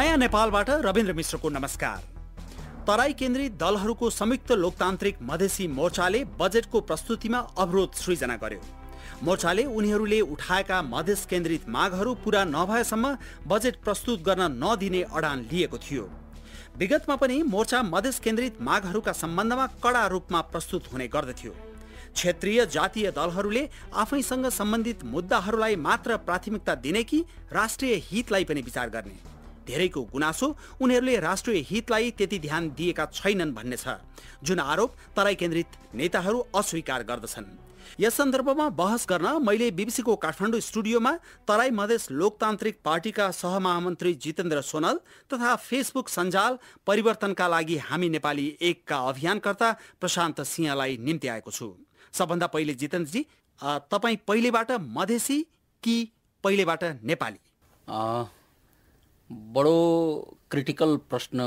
नयाँ नेपालबाट रविन्द्र मिश्रको नमस्कार। तराई केन्द्रित दलहरूको संयुक्त लोकतान्त्रिक मधेसी मोर्चाले बजेटको प्रस्तुतिमा अवरोध सृजना गर्यो। मोर्चाले उनीहरूले उठाएका मधेस केन्द्रित मागहरू पूरा नभएसम्म बजेट प्रस्तुत गर्न नदिने अडान लिएको थियो। विगतमा पनि मोर्चा मधेस केन्द्रित मागहरूका सम्बन्धमा कडा रूपमा प्रस्तुत हुने गर्दथ्यो। क्षेत्रीय जातीय दलहरूले आफैसँग सम्बन्धित मुद्दाहरूलाई मात्र प्राथमिकता दिने कि राष्ट्रिय हितलाई पनि विचार गर्ने। धेरैको गुनासो उनीहरूले राष्ट्रिय हितलाई त्यति ध्यान दिएका छैनन् भन्ने छ। जुन आरोप तराई केन्द्रित नेताहरू अस्वीकार गर्दछन्। यस सन्दर्भमा बहस गर्न मैले बिबिसीको काठमाडौँ स्टुडियोमा तराई मधेस लोकतान्त्रिक पार्टीका सहमहामन्त्री जितेन्द्र सोनल तथा फेसबुक सञ्जाल परिवर्तनका लागि हामी नेपाली एकका अभियानकर्ता प्रशान्त सिंहलाई निम्ति आएको छु। सबभन्दा पहिले जितेन्द्रजी तपाईँ पहिलेबाट मधेसी कि पहिलेबाट नेपाली? बडो क्रिटिकल प्रश्न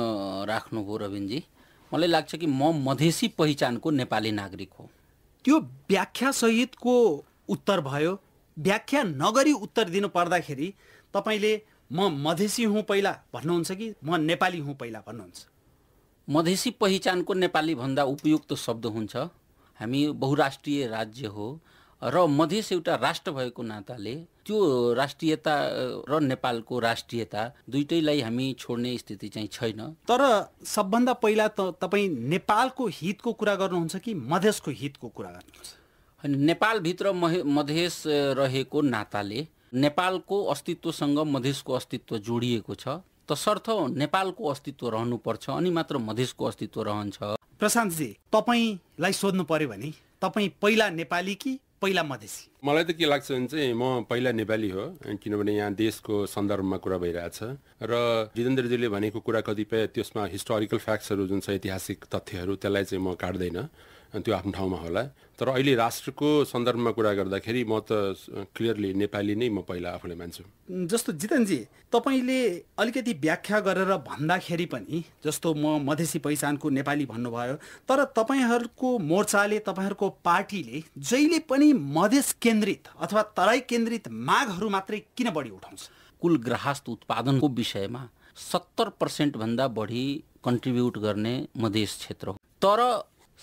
राख्नुभयो रविनजी। मलाई लाग्छ कि म मधेसी पहिचानको नेपाली नागरिक हो। त्यो व्याख्या सहितको उत्तर भयो। व्याख्या नगरी उत्तर दिनु पर्दाखेरि तपाईँले म मधेसी हुँ पहिला भन्नुहुन्छ कि म नेपाली हुँ पहिला भन्नुहुन्छ? मधेसी पहिचानको नेपाली भन्दा उपयुक्त शब्द हुन्छ। हामी बहुराष्ट्रिय राज्य हो। र मधेस एउटा राष्ट्र भएको नाताले त्यो राष्ट्रियता र नेपालको राष्ट्रियता दुइटैलाई हामी छोड्ने स्थिति चाहिँ छैन। तर सबभन्दा पहिला त तपाईँ नेपालको हितको कुरा गर्नुहुन्छ कि मधेसको हितको कुरा गर्नुहुन्छ? होइन नेपालभित्र मधेस रहेको नाताले नेपालको अस्तित्वसँग मधेसको अस्तित्व जोडिएको छ। तसर्थ नेपालको अस्तित्व रहनुपर्छ अनि मात्र मधेसको अस्तित्व रहन्छ। प्रशान्तजी तपाईँलाई सोध्नु पर्यो भने तपाईँ पहिला नेपाली कि पहिला मधेसी। मलाई त के लाग्छ भने चाहिँ म पहिला नेपाली हो किनभने यहाँ देशको सन्दर्भमा कुरा भइरहेछ। र जितेन्द्रजीले भनेको कुरा कतिपय त्यसमा हिस्टोरिकल फ्याक्ट्सहरू जुन छ ऐतिहासिक तथ्यहरू त्यसलाई चाहिँ म काट्दैन। त्यो आफ्नो ठाउँमा होला। तर अहिले राष्ट्रको सन्दर्भमा कुरा गर्दाखेरि म त क्लियरली नेपाली नै म पहिला आफूलाई मान्छु। जस्तो जितनजी तपाईँले अलिकति व्याख्या गरेर भन्दाखेरि पनि जस्तो म मधेसी पहिचानको नेपाली भन्नुभयो तर तपाईँहरूको मोर्चाले तपाईँहरूको पार्टीले जहिले पनि मधेस केन्द्रित अथवा तराई केन्द्रित मागहरू मात्रै किन बढी उठाउँछ? कुल ग्राहस्थ उत्पादनको विषयमा सत्तर पर्सेन्टभन्दा बढी कन्ट्रिब्युट गर्ने मधेस क्षेत्र हो। तर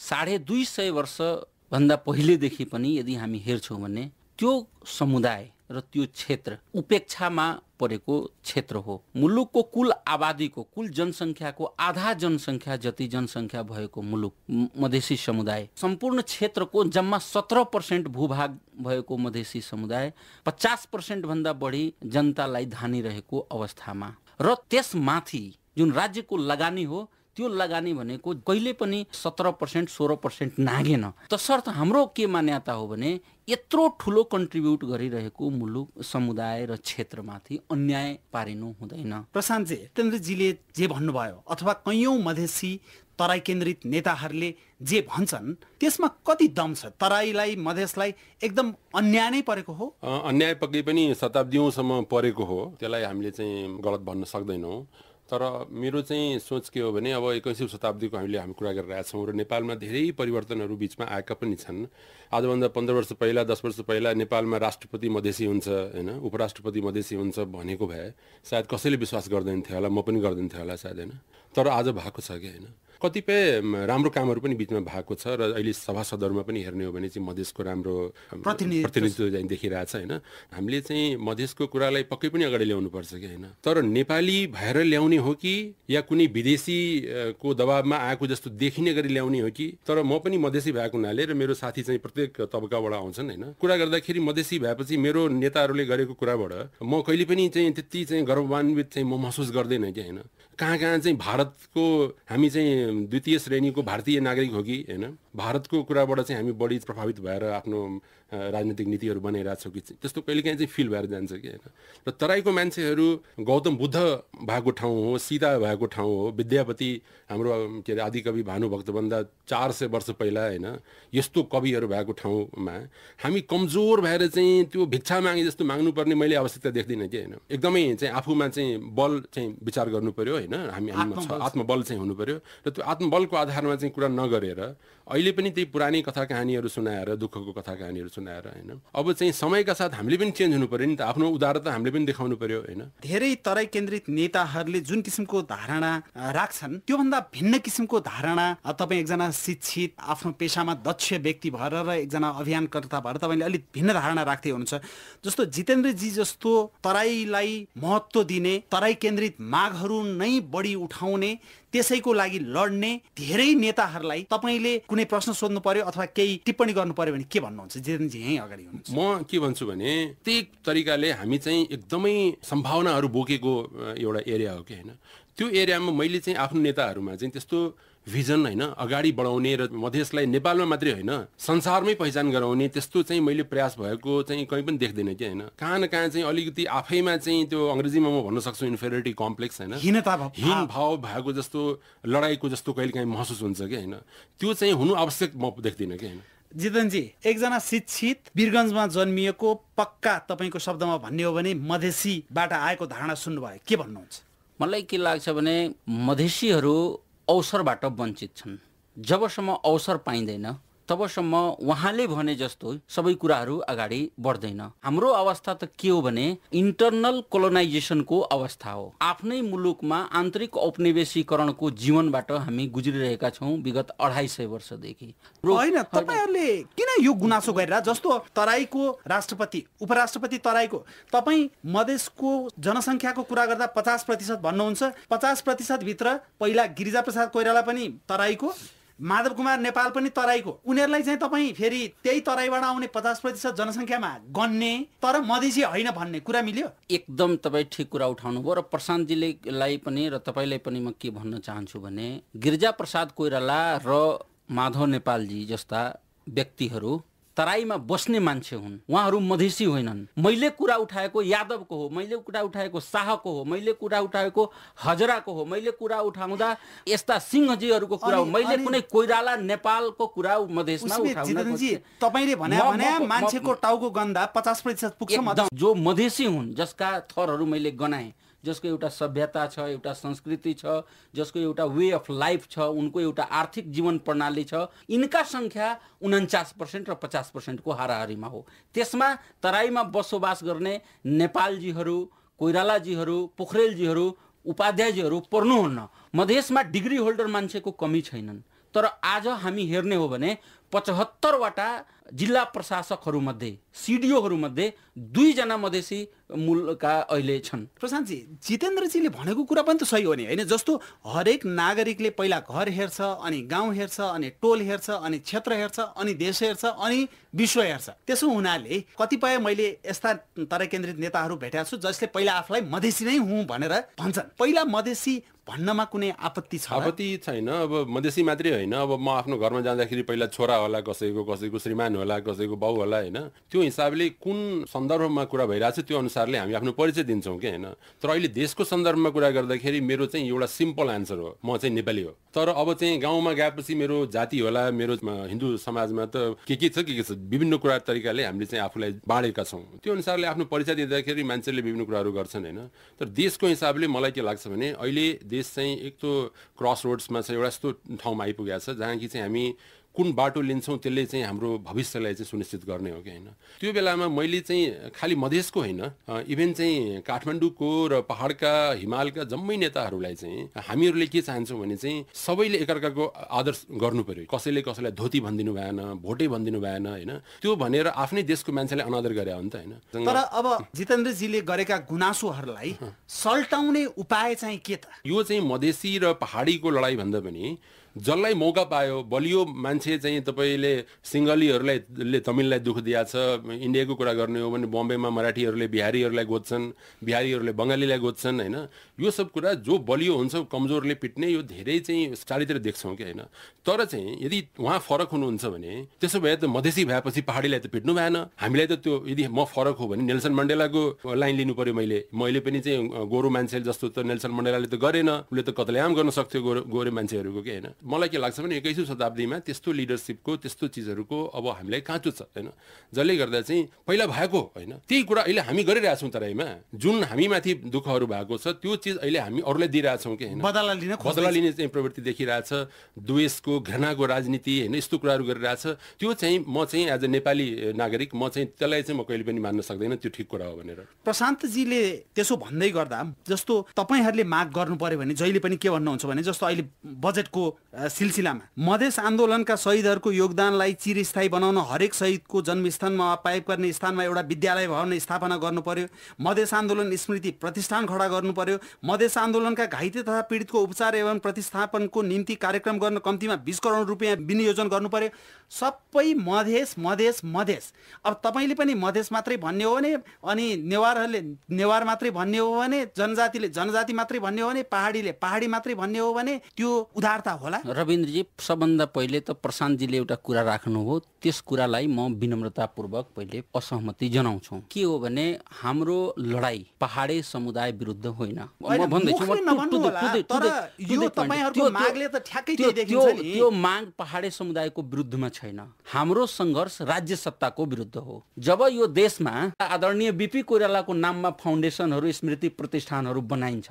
साढे दुई सय वर्षभन्दा पहिलेदेखि पनि यदि हामी हेर्छौँ भने त्यो समुदाय र त्यो क्षेत्र उपेक्षामा परेको क्षेत्र हो। मुलुकको कुल आबादीको कुल जनसङ्ख्याको आधा जनसङ्ख्या जति जनसङ्ख्या भएको मुलुक मधेसी समुदाय सम्पूर्ण क्षेत्रको जम्मा सत्र पर्सेन्ट भूभाग भएको मधेसी समुदाय पचास पर्सेन्टभन्दा बढी जनतालाई धानिरहेको अवस्थामा। र त्यसमाथि जुन राज्यको लगानी हो त्यो लगानी भनेको कहिले पनि सत्र पर्सेन्ट सोह्र पर्सेन्ट नागेन। तसर्थ हाम्रो के मान्यता हो भने यत्रो ठुलो कन्ट्रिब्युट गरिरहेको मुलुक समुदाय र क्षेत्रमाथि अन्याय पारिनु हुँदैन। प्रशान्तजी जितेन्द्रजीले जे भन्नुभयो अथवा कैयौँ मधेसी तराई केन्द्रित नेताहरूले जे भन्छन् त्यसमा कति दम छ? तराईलाई मधेसलाई एकदम अन्याय नै परेको हो? अन्याय पक्कै पनि शताब्दीौँसम्म परेको हो। त्यसलाई हामीले चाहिँ गलत भन्न सक्दैनौँ। तर मेरो चाहिँ सोच के हो भने अब एक्काइसौँ शताब्दीको हामीले हामी कुरा गरिरहेका छौँ र नेपालमा धेरै परिवर्तनहरू बिचमा आएका पनि छन्। आजभन्दा पन्ध्र वर्ष पहिला दस वर्ष पहिला नेपालमा राष्ट्रपति मधेसी हुन्छ होइन? उपराष्ट्रपति मधेसी हुन्छ भनेको भए सायद कसैले विश्वास गर्दैन थियो होला म पनि गर्दैन थियो होला सायद होइन? तर आज भएको छ कि होइन? कतिपय राम्रो कामहरू पनि बिचमा भएको छ र अहिले सभासदहरूमा पनि हेर्ने हो भने चाहिँ मधेसको राम्रो प्रतिनिधित्व- देखिरहेछ होइन? हामीले चाहिँ मधेसको कुरालाई पक्कै पनि अगाडि ल्याउनुपर्छ कि होइन? तर नेपाली भएर ल्याउने हो कि या कुनै विदेशी अ, को दबावमा आएको जस्तो देखिने गरी ल्याउने हो कि? तर म पनि मधेसी भएको हुनाले र मेरो साथी चाहिँ प्रत्येक तबकाबाट आउँछन् होइन? कुरा गर्दाखेरि मधेसी भएपछि मेरो नेताहरूले गरेको कुराबाट म कहिले पनि चाहिँ त्यति चाहिँ गौरवान्वित चाहिँ म महसुस गर्दैन कि होइन? कहाँ कहाँ चाहिँ भारतको हामी चाहिँ द्वितीय श्रेणीको भारतीय नागरिक हो कि होइन? भारतको कुराबाट चाहिँ हामी बढी प्रभावित भएर आफ्नो राजनीतिक नीतिहरू बनाइरहेछौँ कि त्यस्तो कहिलेकाहीँ चाहिँ फिल भएर जान्छ कि होइन। र तराईको मान्छेहरू गौतम बुद्ध भएको ठाउँ हो सीता भएको ठाउँ हो विद्यापति हाम्रो के अरे आदिकवि भानुभक्तभन्दा चार सय वर्ष पहिला होइन यस्तो कविहरू भएको ठाउँमा हामी कमजोर भएर चाहिँ त्यो भिक्षा मागे जस्तो माग्नुपर्ने मैले आवश्यकता देख्दिनँ कि होइन। एकदमै चाहिँ आफूमा चाहिँ बल चाहिँ विचार गर्नु पर्यो होइन हामी हामीमा छ आत्मबल। चाहिँ हुनु पर्यो र त्यो त्यो आत्मबलको आधारमा चाहिँ कुरा नगरेर अहिले पनि त्यही पुरानै कथा कहानीहरू सुनाएर दुःखको कथा कहानीहरू सुनाएर होइन? अब चाहिँ समयका साथ हामीले पनि चेन्ज हुनु पऱ्यो नि त। आफ्नो उदारता हामीले पनि देखाउनु पऱ्यो होइन? धेरै तराई केन्द्रित नेताहरूले जुन किसिमको धारणा राख्छन् त्योभन्दा भिन्न किसिमको धारणा तपाईँ एकजना शिक्षित आफ्नो पेसामा दक्ष व्यक्ति भएर र एकजना अभियानकर्ता भएर तपाईँले अलिक भिन्न धारणा राख्दै हुनुहुन्छ। जस्तो जितेन्द्रजी जस्तो तराईलाई महत्त्व दिने तराई केन्द्रित मागहरू नै बढी उठाउने त्यसैको लागि लड्ने धेरै नेताहरूलाई तपाईँले कुनै प्रश्न सोध्नु पर्यो अथवा केही टिप्पणी गर्नु पर्यो भने के भन्नुहुन्छ? जितेन्द्रजी यहीँ अगाडि हुनुहुन्छ। म के भन्छु भने त्यही तरिकाले हामी चाहिँ एकदमै सम्भावनाहरू बोकेको एउटा एरिया हो कि होइन? त्यो एरियामा मैले चाहिँ आफ्नो नेताहरूमा चाहिँ त्यस्तो भिजन होइन? अगाडि बढाउने र मधेसलाई नेपालमा मात्रै होइन संसारमै पहिचान गराउने त्यस्तो चाहिँ मैले प्रयास भएको चाहिँ कहीँ पनि देख्दैन कि होइन? कहाँ न कहाँ चाहिँ अलिकति आफैमा चाहिँ त्यो अङ्ग्रेजीमा म भन्न सक्छु इन्फेरिटी कम्प्लेक्स होइन? हीन भाव भएको जस्तो लडाइँको जस्तो कहिले काहीँ महसुस हुन्छ कि होइन? त्यो चाहिँ हुनु आवश्यक म देख्दिनँ कि होइन? जितनजी एकजना शिक्षित वीरगन्जमा जन्मिएको पक्का तपाईँको शब्दमा भन्ने हो भने मधेसीबाट आएको धारणा सुन्नुभयो। के भन्नुहुन्छ? मलाई के लाग्छ भने मधेसीहरू अवसरबाट वञ्चित छन्। जबसम्म अवसर पाइँदैन तबसम्म उहाँले भने जस्तो सबै कुराहरू अगाडि बढ्दैन। हाम्रो अवस्था त के हो भने इन्टरनल कोलोनाइजेसनको अवस्था हो। आफ्नै मुलुकमा आन्तरिक औपनिवेशीकरणको जीवनबाट हामी गुज्रिरहेका छौँ विगत अढाई सय वर्षदेखि। होइन तपाईँहरूले किन यो गुनासो गरेर जस्तो तराईको राष्ट्रपति उपराष्ट्रपति तराईको तपाईँ मधेसको जनसङ्ख्याको कुरा गर्दा पचास प्रतिशत भन्नुहुन्छ पचास प्रतिशतभित्र पहिला गिरिजा प्रसाद कोइराला पनि तराईको माधव कुमार नेपाल पनि तराईको। उनीहरूलाई चाहिँ तपाईँ फेरि त्यही तराईबाट आउने पचास प्रतिशत जनसङ्ख्यामा गन्ने तर मधेसी होइन भन्ने कुरा मिल्यो? एकदम तपाईँ ठिक कुरा उठाउनु भयो र प्रशान्तजीले लाई पनि र तपाईँलाई पनि म के भन्न चाहन्छु भने गिरिजा प्रसाद कोइराला र माधव नेपालजी जस्ता व्यक्तिहरू तराईमा बस्ने मान्छे हुन्। उहाँहरू मधेसी होइनन्। मैले कुरा उठाएको यादवको हो मैले कुरा उठाएको शाहको हो मैले कुरा उठाएको हजराको हो मैले कुरा उठाउँदा यस्ता सिंहजीहरूको कुरा हो। मैले कुनै कोइराला नेपालको कुरा मधेसमा। तपाईँले भने मान्छेको टाउको गन्दा पचास प्रतिशत पुग्छ जो मधेसी हुन् जसका थरहरू मैले गनाएँ जसको एउटा सभ्यता छ एउटा संस्कृति छ जसको एउटा वे अफ लाइफ छ उनको एउटा आर्थिक जीवन प्रणाली छ यिनका सङ्ख्या उन्चास पर्सेन्ट र पचास पर्सेन्टको हाराहारीमा हो। त्यसमा तराईमा बसोबास गर्ने नेपालजीहरू कोइरालाजीहरू पोखरेलजीहरू उपाध्यायजीहरू पर्नुहुन्न। मधेसमा डिग्री होल्डर मान्छेको कमी छैनन्। तर आज हामी हेर्ने हो भने पचहत्तरवटा जिल्ला प्रशासकहरूमध्ये सिडिओहरूमध्ये दुईजना मधेसी मूलका अहिले छन्। प्रशान्तजी जितेन्द्रजीले भनेको कुरा पनि त सही हो नि होइन? जस्तो हरेक नागरिकले पहिला घर हेर्छ अनि गाउँ हेर्छ अनि टोल हेर्छ अनि क्षेत्र हेर्छ अनि देश हेर्छ अनि विश्व हेर्छ। त्यसो हुनाले कतिपय मैले यस्ता तराई केन्द्रित नेताहरू भेटेको छु जसले पहिला आफूलाई मधेसी नै हुँ भनेर भन्छन्। पहिला मधेसी भन्नमा कुनै आपत्ति छ? आपत्ति छैन अब मधेसी मात्रै होइन। अब म आफ्नो घरमा जाँदाखेरि पहिला छोरा होला कसैको कसैको श्रीमान होला कसैको बाउ होला होइन? त्यो हिसाबले कुन सन्दर्भमा कुरा भइरहेको छ त्यो अनुसारले हामी आफ्नो परिचय दिन्छौँ कि होइन? तर अहिले देशको सन्दर्भमा कुरा गर्दाखेरि मेरो चाहिँ एउटा सिम्पल आन्सर हो। म चाहिँ नेपाली हो। तर अब चाहिँ गाउँमा गएपछि मेरो जाति होला मेरो हिन्दू समाजमा त के के छ के के छ विभिन्न कुरा तरिकाले हामीले चाहिँ आफूलाई बाँडेका छौँ। त्यो अनुसारले आफ्नो परिचय दिँदाखेरि मान्छेले विभिन्न कुराहरू गर्छन् होइन? तर देशको हिसाबले मलाई के लाग्छ भने अहिले देश चाहिँ एक त क्रस रोड्समा छ एउटा यस्तो ठाउँमा आइपुगेको छ जहाँ कि चाहिँ हामी कुन बाटो लिन्छौँ त्यसले चाहिँ हाम्रो भविष्यलाई चाहिँ सुनिश्चित गर्ने हो कि होइन? त्यो बेलामा मैले चाहिँ खालि मधेसको होइन इभेन चाहिँ काठमाडौँको र पहाडका हिमालका जम्मै नेताहरूलाई चाहिँ हामीहरूले के चाहन्छौँ भने चाहिँ सबैले एकअर्काको आदर गर्नु पर्यो। कसैले कसैलाई धोती भनिदिनु भएन भोटै भनिदिनु भएन होइन? त्यो भनेर आफ्नै देशको मान्छेलाई अनादर गरे हो नि त होइन? तर अब जितेन्द्रजीले गरेका गुनासोहरूलाई सल्टाउने उपाय चाहिँ के त? यो चाहिँ मधेसी र पहाडीको लडाइँ भन्दा पनि जसलाई मौका पायो बलियो मान्छे चाहिँ तपाईँले सिङ्गलीहरूलाई तमिललाई दुःख दिएको छ इन्डियाको कुरा गर्ने हो भने बम्बेमा मराठीहरूले बिहारीहरूलाई गोज्छन् बिहारीहरूले बङ्गालीलाई गोज्छन् होइन? यो सब कुरा जो बलियो हुन्छ कमजोरले पिट्ने यो धेरै चाहिँ चारैतिर देख्छौँ कि होइन? तर चाहिँ यदि उहाँ फरक हुनुहुन्छ भने त्यसो भए त मधेसी भएपछि पहाडीलाई त पिट्नु भएन। हामीलाई त त्यो यदि म फरक हो भने नेल्सन मण्डेलाको लाइन लिनु पर्यो मैले। मैले पनि चाहिँ गोरु मान्छे जस्तो त नेल्सन मण्डेलाले त गरेन। उसले त कतलेआम गर्न सक्थ्यो गोरो गोरे मान्छेहरूको के होइन? मलाई के लाग्छ भने एक्काइसौँ शताब्दीमा त्यस्तो लिडरसिपको त्यस्तो चिजहरूको अब हामीलाई काँचो छ होइन? जसले गर्दा चाहिँ पहिला भएको होइन? त्यही कुरा अहिले हामी गरिरहेछौँ तराईमा। जुन हामीमाथि दुःखहरू भएको छ त्यो चिज अहिले हामी अरूलाई दिइरहेछौँ कि होइन? बदला लिन। बदला लिने चाहिँ प्रवृत्ति देखिरहेछ द्वेषको घृणाको राजनीति होइन? यस्तो कुराहरू गरिरहेछ। त्यो चाहिँ म चाहिँ एज अ नेपाली नागरिक म चाहिँ त्यसलाई चाहिँ म कहिले पनि मान्न सक्दैन त्यो ठिक कुरा हो भनेर। प्रशान्तजीले त्यसो भन्दै गर्दा जस्तो तपाईँहरूले माग गर्नु पर्यो भने जहिले पनि के भन्नुहुन्छ भने जस्तो अहिले बजेटको सिलसिलामा। मधेस आन्दोलनका शहीदहरूको योगदानलाई चिरस्थायी बनाउन हरेक शहीदको जन्मस्थानमा पाइप गर्ने स्थानमा एउटा विद्यालय भवन स्थापना गर्नु पर्यो मधेस आन्दोलन स्मृति प्रतिष्ठान खडा गर्नु पर्यो मधेस आन्दोलनका घाइते तथा पीडितको उपचार एवं प्रतिस्थापनको निम्ति कार्यक्रम गर्न कम्तीमा बिस करोड रुपियाँ विनियोजन गर्नु पर्यो सबै मधेस मधेस मधेस। अब तपाईँले पनि मधेस मात्रै भन्ने हो भने अनि नेवारहरूले नेवार मात्रै भन्ने हो भने जनजातिले जनजाति मात्रै भन्ने हो भने पहाडीले पहाडी मात्रै भन्ने हो भने त्यो उदारता होला। रविन्द्रजी सबभन्दा पहिले त प्रशान्तजीले एउटा कुरा राख्नु हो त्यस कुरालाई म विनम्रतापूर्वक पहिले असहमति जनाउँछु के हो भने हाम्रो लडाई पहाडे समुदाय विरुद्ध होइन म भन्दैछु। त्यो माग पहाडे समुदायको विरुद्धमा छैन हाम्रो सङ्घर्ष राज्य सत्ताको विरुद्ध हो जब यो देशमा आदरणीय बिपी कोइरालाको नाममा फाउन्डेसनहरू स्मृति प्रतिष्ठानहरू बनाइन्छ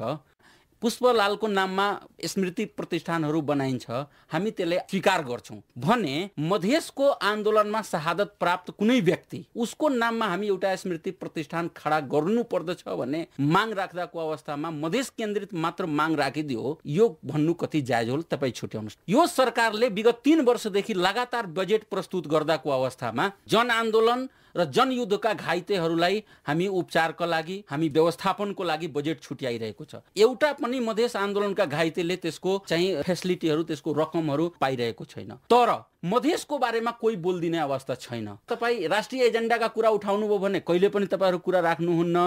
पुष्पलालको नाममा स्मृति प्रतिष्ठानहरू बनाइन्छ हामी त्यसलाई स्वीकार गर्छौँ। भने मधेसको आन्दोलनमा शहादत प्राप्त कुनै व्यक्ति उसको नाममा हामी एउटा स्मृति प्रतिष्ठान खडा गर्नु पर्दछ भन्ने माग राख्दाको अवस्थामा मधेस केन्द्रित मात्र माग राखिदियो यो भन्नु कति जायज हो तपाईँ छुट्याउनुहोस्। यो सरकारले विगत तीन वर्षदेखि लगातार बजेट प्रस्तुत गर्दाको अवस्थामा जनआन्दोलन र जनयुद्धका घाइतेहरूलाई हामी उपचारका लागि हामी व्यवस्थापनको लागि बजेट छुट्याइरहेको छ। एउटा पनि मधेस आन्दोलनका घाइतेले त्यसको चाहिँ फेसिलिटीहरू त्यसको रकमहरू पाइरहेको छैन। तर मधेसको बारेमा कोही बोलिदिने अवस्था छैन। तपाईँ राष्ट्रिय एजेन्डाका कुरा उठाउनु भयो भने कहिले पनि तपाईँहरू कुरा राख्नुहुन्न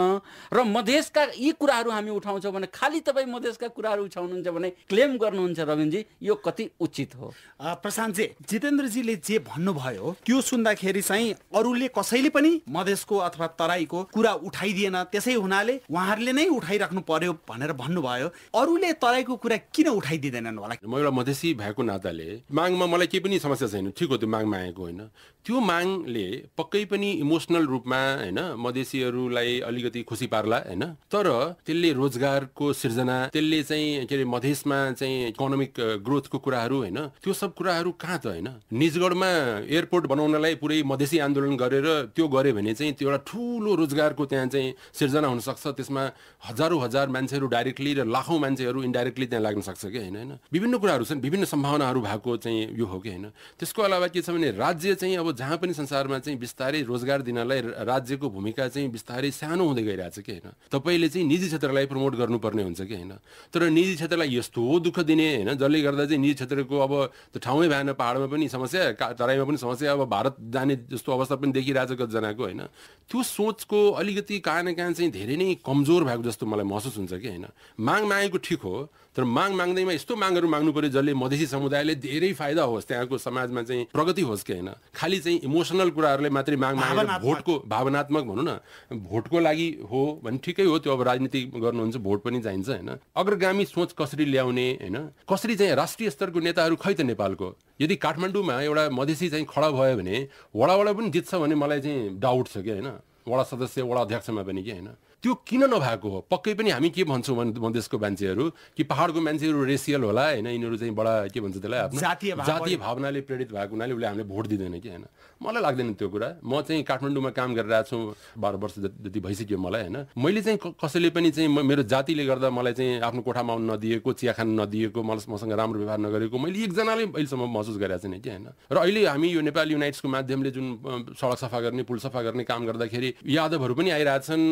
र मधेसका यी कुराहरू हामी उठाउँछौँ भने खालि तपाईँ मधेसका कुराहरू उठाउनुहुन्छ भने क्लेम गर्नुहुन्छ रविनजी यो कति उचित हो? प्रशान्तजी जितेन्द्रजीले जे भन्नुभयो त्यो सुन्दाखेरि चाहिँ अरूले कसैले पनि मधेसको अथवा तराईको कुरा उठाइदिएन। त्यसै हुनाले उहाँहरूले नै उठाइराख्नु पर्यो भनेर भन्नुभयो। अरूले तराईको कुरा किन उठाइदिँदैनन् होला? म एउटा मधेसी भएको नाताले मागमा मलाई केही पनि समस्या छैन ठिक हो त्यो माग मागेको होइन त्यो मागले पक्कै पनि इमोसनल रूपमा होइन मधेसीहरूलाई अलिकति खुसी पार्ला होइन। तर त्यसले रोजगारको सिर्जना त्यसले चाहिँ के अरे मधेसमा चाहिँ इकोनोमिक ग्रोथको कुराहरू होइन त्यो सब कुराहरू कहाँ त होइन? निजगढमा एयरपोर्ट बनाउनलाई पुरै मधेसी आन्दोलन गरेर त्यो गऱ्यो भने चाहिँ त्यो एउटा ठुलो रोजगारको त्यहाँ चाहिँ सिर्जना हुनसक्छ। त्यसमा हजारौँ हजार मान्छेहरू डाइरेक्टली र लाखौँ मान्छेहरू इन्डाइरेक्टली त्यहाँ लाग्न सक्छ कि होइन होइन? विभिन्न कुराहरू छन् विभिन्न सम्भावनाहरू भएको चाहिँ यो हो कि होइन? त्यसको अलावा के छ भने राज्य चाहिँ अब जहाँ पनि संसारमा चाहिँ बिस्तारै रोजगार दिनलाई राज्यको भूमिका चाहिँ बिस्तारै सानो हुँदै गइरहेछ कि होइन? तपाईँले चाहिँ निजी क्षेत्रलाई प्रमोट गर्नुपर्ने हुन्छ कि होइन? तर निजी क्षेत्रलाई यस्तो दुःख दिने होइन जसले गर्दा चाहिँ निजी क्षेत्रको अब त्यो ठाउँै भएन पाहाडमा पनि समस्या तराईमा पनि समस्या अब भारत जाने जस्तो अवस्था पनि देखिरहेछ कतिजनाको होइन? त्यो सोचको अलिकति कहाँ न कहाँ चाहिँ धेरै नै कमजोर भएको जस्तो मलाई महसुस हुन्छ कि होइन? माग मागेको ठिक हो तर माग माग्दैमा यस्तो मागहरू माग्नु पर्यो जसले मधेसी समुदायले धेरै फाइदा होस् त्यहाँको समाजमा चाहिँ प्रगति होस् कि होइन? खालि चाहिँ इमोसनल कुराहरूले मात्रै माग मागेर। भोटको भावनात्मक भनौँ न भोटको लागि हो भने ठिकै हो त्यो अब राजनीति गर्नुहुन्छ भोट पनि चाहिन्छ होइन। अग्रगामी सोच कसरी ल्याउने होइन? कसरी चाहिँ राष्ट्रिय स्तरको नेताहरू खै त नेपालको? यदि काठमाडौँमा एउटा मधेसी चाहिँ खडा भयो भने वडाबाट पनि जित्छ भने मलाई चाहिँ डाउट छ कि होइन? वडा सदस्य वडा अध्यक्षमा पनि कि होइन? त्यो किन नभएको हो? पक्कै पनि हामी के भन्छौँ भने मधेसको मान्छेहरू कि पहाडको मान्छेहरू रेसियल होला होइन? यिनीहरू चाहिँ बडा के भन्छ त्यसलाई आफ्नो जातीय जातीय। भावनाले प्रेरित भएको हुनाले उसले हामीले भोट दिँदैन कि होइन? मलाई लाग्दैन त्यो कुरा। म चाहिँ काठमाडौँमा काम गरिरहेको छु बाह्र वर्ष जति भइसक्यो मलाई होइन? मैले चाहिँ कसैले पनि चाहिँ मेरो जातिले गर्दा मलाई चाहिँ आफ्नो कोठामा आउनु नदिएको चिया खान नदिएको मलाई मसँग राम्रो व्यवहार नगरेको मैले एकजनाले अहिलेसम्म महसुस गरेको छैन कि होइन? र अहिले हामी यो नेपाल युनाइट्सको माध्यमले जुन सडक सफा गर्ने पुल सफा गर्ने काम गर्दाखेरि यादवहरू पनि आइरहेछन्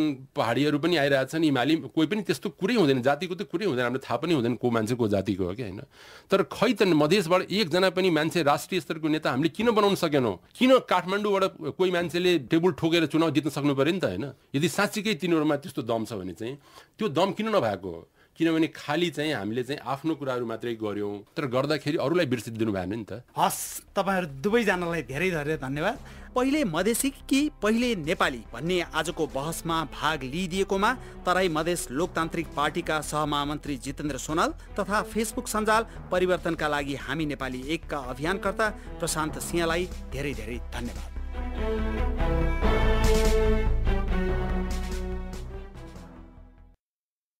पहाडीहरू पनि आइरहेछन् हिमाली कोही पनि त्यस्तो कुरै हुँदैन जातिको त कुरै हुँदैन हामीलाई थाहा पनि हुँदैन को मान्छे को जातिको हो कि होइन। तर खै त मधेसबाट एकजना पनि मान्छे राष्ट्रिय स्तरको नेता हामीले किन बनाउन सकेनौँ? किन काठमाडौँबाट कोही मान्छेले टेबल ठोकेर चुनाव जित्न सक्नु पऱ्यो नि त होइन? यदि साँच्चीकै तिनीहरूमा त्यस्तो दम छ भने चाहिँ त्यो दम किन नभएको हो? किनभने खालि चाहिँ हामीले चाहिँ आफ्नो कुराहरू मात्रै गऱ्यौँ। तर गर्दाखेरि अरूलाई बिर्सिदिनु भएन नि त। हस् तपाईँहरू दुवैजनालाई धेरै धेरै धन्यवाद। पहिले मधेसी कि पहिले नेपाली भन्ने आजको बहसमा भाग लिइदिएकोमा तराई मधेस लोकतान्त्रिक पार्टीका सहमहामन्त्री जितेन्द्र सोनाल तथा फेसबुक सञ्जाल परिवर्तनका लागि हामी नेपाली एकका अभियानकर्ता प्रशान्त सिंहलाई धेरै धेरै धन्यवाद।